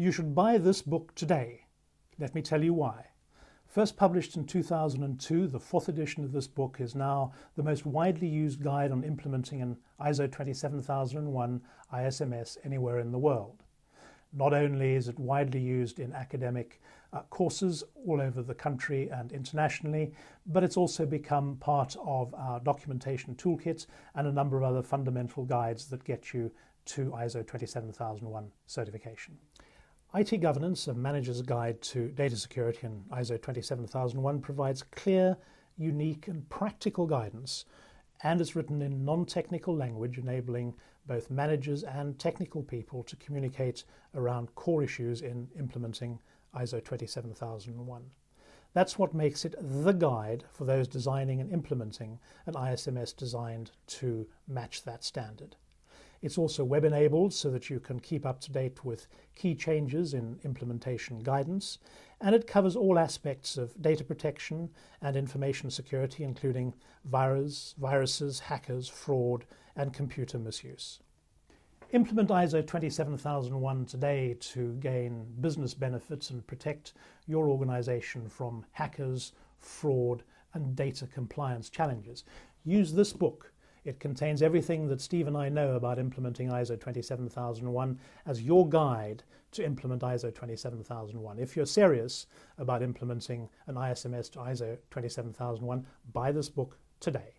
You should buy this book today. Let me tell you why. First published in 2002, the fourth edition of this book is now the most widely used guide on implementing an ISO 27001 ISMS anywhere in the world. Not only is it widely used in academic uh, courses all over the country and internationally, but it's also become part of our documentation toolkit and a number of other fundamental guides that get you to ISO 27001 certification. IT Governance, a Manager's Guide to Data Security in ISO 27001, provides clear, unique, and practical guidance and is written in non technical language, enabling both managers and technical people to communicate around core issues in implementing ISO 27001. That's what makes it the guide for those designing and implementing an ISMS designed to match that standard. It's also web enabled so that you can keep up to date with key changes in implementation guidance, and it covers all aspects of data protection and information security, including virus, viruses, hackers, fraud, and computer misuse. Implement ISO 27001 today to gain business benefits and protect your organization from hackers, fraud, and data compliance challenges. Use this book it contains everything that Steve and I know about implementing ISO 27001 as your guide to implement ISO 27001. If you're serious about implementing an ISMS to ISO 27001, buy this book today.